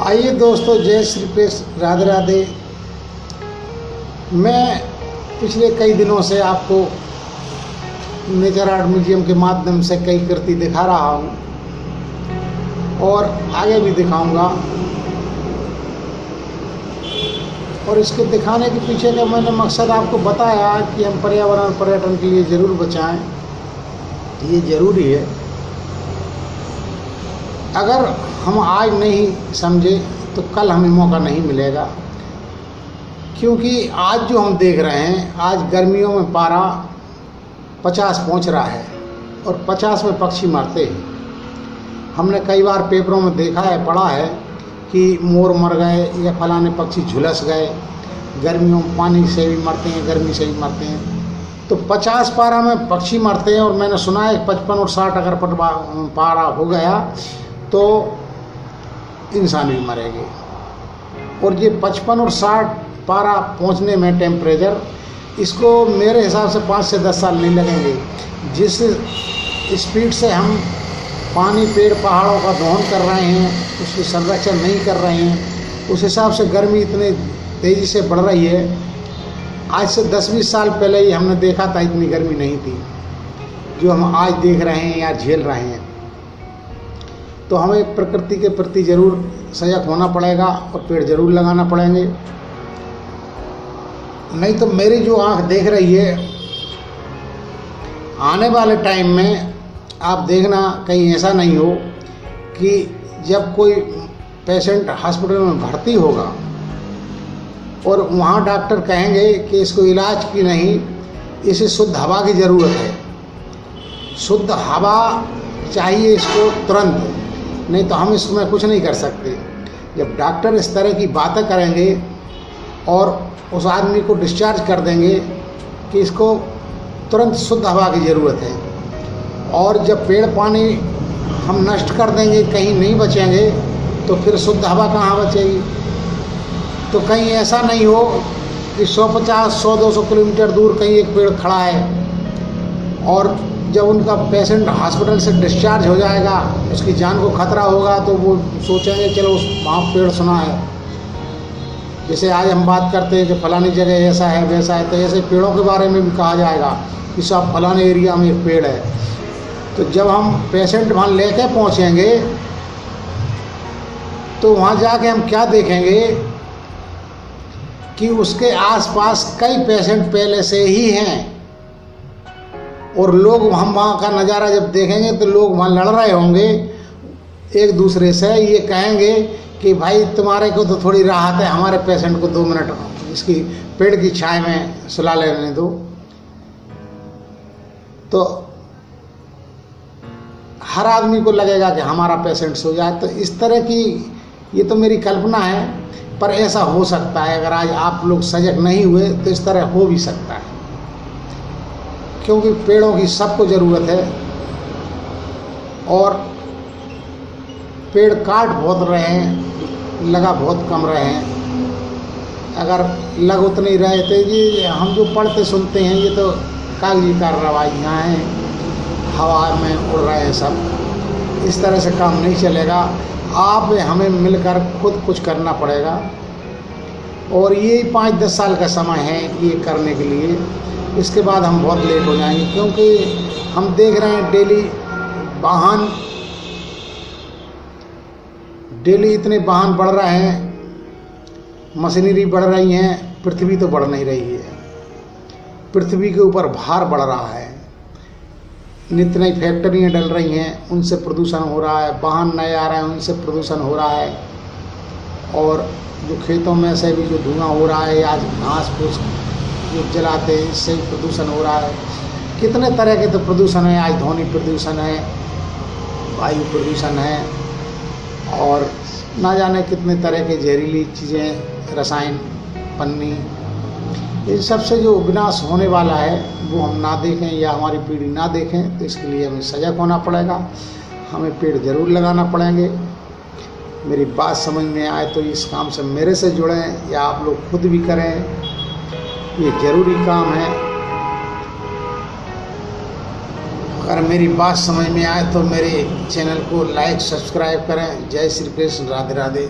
आइए दोस्तों, जय श्री कृष्ण। राधे राधे। मैं पिछले कई दिनों से आपको नेचर आर्ट म्यूज़ियम के माध्यम से कई कृति दिखा रहा हूँ और आगे भी दिखाऊँगा। और इसके दिखाने के पीछे का मैंने मकसद आपको बताया कि हम पर्यावरण पर्यटन के लिए ज़रूर बचाएँ। ये ज़रूरी है। अगर हम आज नहीं समझे तो कल हमें मौका नहीं मिलेगा। क्योंकि आज जो हम देख रहे हैं, आज गर्मियों में पारा पचास पहुँच रहा है और पचास में पक्षी मरते हैं। हमने कई बार पेपरों में देखा है, पढ़ा है कि मोर मर गए या फलाने पक्षी झुलस गए। गर्मियों में पानी से भी मरते हैं, गर्मी से भी मरते हैं। तो पचास पारा में पक्षी मरते हैं और मैंने सुना है पचपन और साठ अगर पटवा पारा हो गया तो इंसान भी मरेंगे और ये पचपन और साठ पारा पहुँचने में टेम्परेचर इसको मेरे हिसाब से पाँच से दस साल नहीं लगेंगे। जिस स्पीड से हम पानी, पेड़, पहाड़ों का दोहन कर रहे हैं, उसकी संरक्षण नहीं कर रहे हैं, उस हिसाब से गर्मी इतनी तेज़ी से बढ़ रही है। आज से दस बीस साल पहले ही हमने देखा था इतनी गर्मी नहीं थी, जो हम आज देख रहे हैं या झेल रहे हैं। तो हमें प्रकृति के प्रति ज़रूर सजग होना पड़ेगा और पेड़ ज़रूर लगाना पड़ेंगे। नहीं तो मेरी जो आँख देख रही है, आने वाले टाइम में आप देखना कहीं ऐसा नहीं हो कि जब कोई पेशेंट हॉस्पिटल में भर्ती होगा और वहाँ डॉक्टर कहेंगे कि इसको इलाज की नहीं, इसे शुद्ध हवा की ज़रूरत है। शुद्ध हवा चाहिए इसको तुरंत। नहीं तो हम इसमें कुछ नहीं कर सकते। जब डॉक्टर इस तरह की बातें करेंगे और उस आदमी को डिस्चार्ज कर देंगे कि इसको तुरंत शुद्ध हवा की ज़रूरत है। और जब पेड़ पानी हम नष्ट कर देंगे, कहीं नहीं बचेंगे तो फिर शुद्ध हवा कहाँ बचेगी? तो कहीं ऐसा नहीं हो कि 150 100 200 किलोमीटर दूर कहीं एक पेड़ खड़ा है। और जब उनका पेशेंट हॉस्पिटल से डिस्चार्ज हो जाएगा, उसकी जान को खतरा होगा तो वो सोचेंगे, चलो, उस वहाँ पेड़ सुना है। जैसे आज हम बात करते हैं कि फलानी जगह ऐसा है, वैसा है तो ऐसे पेड़ों के बारे में भी कहा जाएगा कि सब फलाने एरिया में एक पेड़ है। तो जब हम पेशेंट वहाँ लेके पहुँचेंगे तो वहाँ जाके हम क्या देखेंगे कि उसके आसपास कई पेशेंट पहले से ही हैं। और लोग हम वहाँ का नज़ारा जब देखेंगे तो लोग वहाँ लड़ रहे होंगे। एक दूसरे से ये कहेंगे कि भाई तुम्हारे को तो थोड़ी राहत है, हमारे पेशेंट को दो मिनट इसकी पेड़ की छाए में सुला लेने दो। तो हर आदमी को लगेगा कि हमारा पेशेंट सो जाए। तो इस तरह की ये तो मेरी कल्पना है, पर ऐसा हो सकता है। अगर आज आप लोग सजग नहीं हुए तो इस तरह हो भी सकता है। क्योंकि पेड़ों की सबको ज़रूरत है और पेड़ काट बहुत रहे हैं, लगा बहुत कम रहे हैं। अगर लग उतने रहे तो ये हम जो पढ़ते सुनते हैं, ये तो कागज़ी कार्रवाइयाँ हैं, हवा में उड़ रहे हैं सब। इस तरह से काम नहीं चलेगा। आप हमें मिलकर खुद कुछ करना पड़ेगा। और ये पाँच दस साल का समय है ये करने के लिए। इसके बाद हम बहुत लेट हो जाएँगे, क्योंकि हम देख रहे हैं डेली वाहन डेली इतने वाहन बढ़ रहे हैं मशीनरी बढ़ रही हैं, पृथ्वी तो बढ़ नहीं रही है। पृथ्वी के ऊपर भार बढ़ रहा है। नित नई फैक्ट्रियाँ डल रही हैं, उनसे प्रदूषण हो रहा है, वाहन नए आ रहे हैं, उनसे प्रदूषण हो रहा है। और जो खेतों में से भी जो धुआँ हो रहा है या घास फूस जो जलाते हैं, इससे भी प्रदूषण हो रहा है। कितने तरह के तो प्रदूषण है, आज ध्वनि प्रदूषण है, वायु प्रदूषण है, और ना जाने कितने तरह के जहरीली चीज़ें, रसायन, पन्नी इन सबसे जो विनाश होने वाला है, वो हम ना देखें या हमारी पीढ़ी ना देखें तो इसके लिए हमें सजग होना पड़ेगा। हमें पेड़ ज़रूर लगाना पड़ेंगे। मेरी बात समझ में आए तो इस काम से मेरे से जुड़ें या आप लोग खुद भी करें। ये ज़रूरी काम है। अगर मेरी बात समझ में आए तो मेरे चैनल को लाइक, सब्सक्राइब करें। जय श्री कृष्ण, राधे राधे।